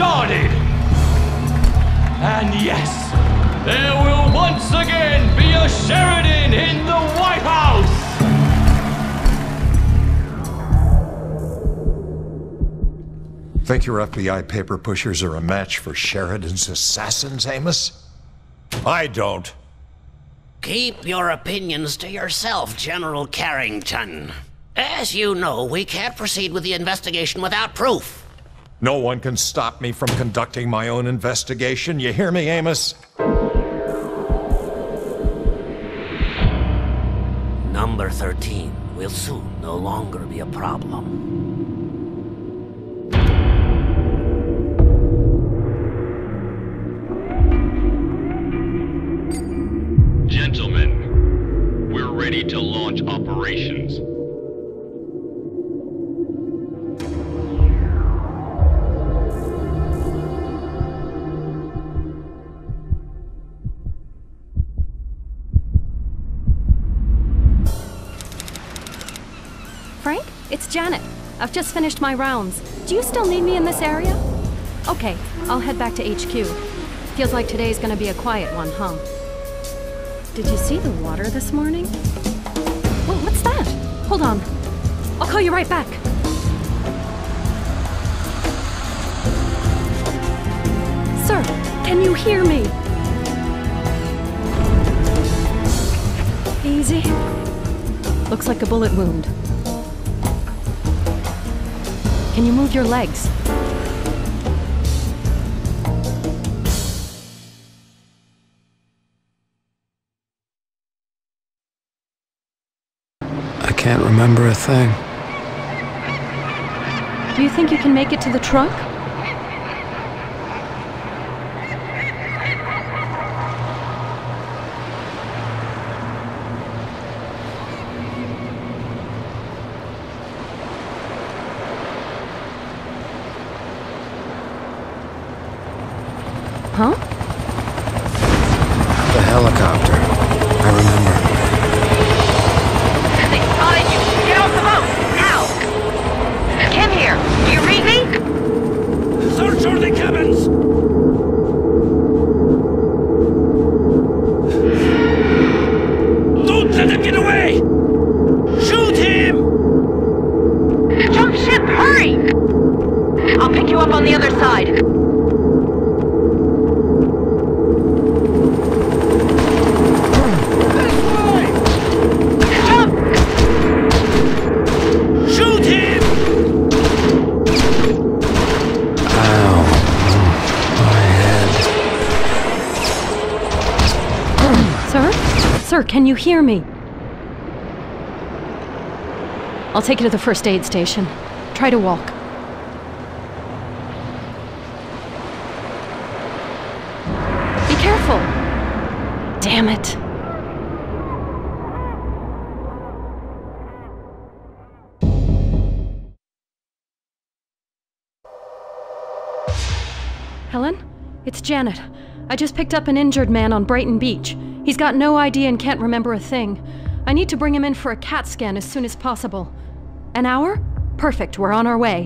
started. And yes, there will once again be a Sheridan in the White House! Think your FBI paper pushers are a match for Sheridan's assassins, Amos? I don't. Keep your opinions to yourself, General Carrington. As you know, we can't proceed with the investigation without proof. No one can stop me from conducting my own investigation. You hear me, Amos? Number 13 will soon no longer be a problem. Gentlemen, we're ready to launch operations. Frank, it's Janet. I've just finished my rounds. Do you still need me in this area? Okay, I'll head back to HQ. Feels like today's gonna be a quiet one, huh? Did you see the water this morning? What's that? Hold on. I'll call you right back. Sir, can you hear me? Easy. Looks like a bullet wound. Can you move your legs? I can't remember a thing. Do you think you can make it to the truck? Huh? The helicopter. I remember. They spotted you! Get off the boat! Now! Kim here! Do you read me? Search all the cabins! Don't let him get away! Shoot him! Jump ship! Hurry! I'll pick you up on the other side. Jump! Shoot him! Ow. My head. Sir? Sir, can you hear me? I'll take you to the first aid station. Try to walk. Be careful! Damn it. Helen? It's Janet. I just picked up an injured man on Brighton Beach. He's got no ID and can't remember a thing. I need to bring him in for a CAT scan as soon as possible. An hour? Perfect, we're on our way.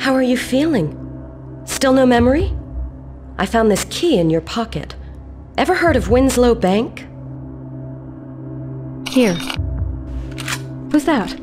How are you feeling? Still no memory? I found this key in your pocket. Ever heard of Winslow Bank? Here. Who's that?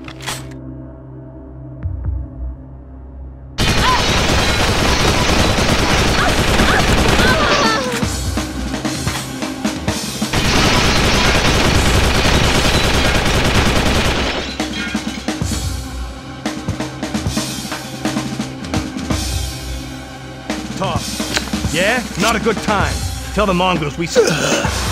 Not a good time. Tell the Mongoose we...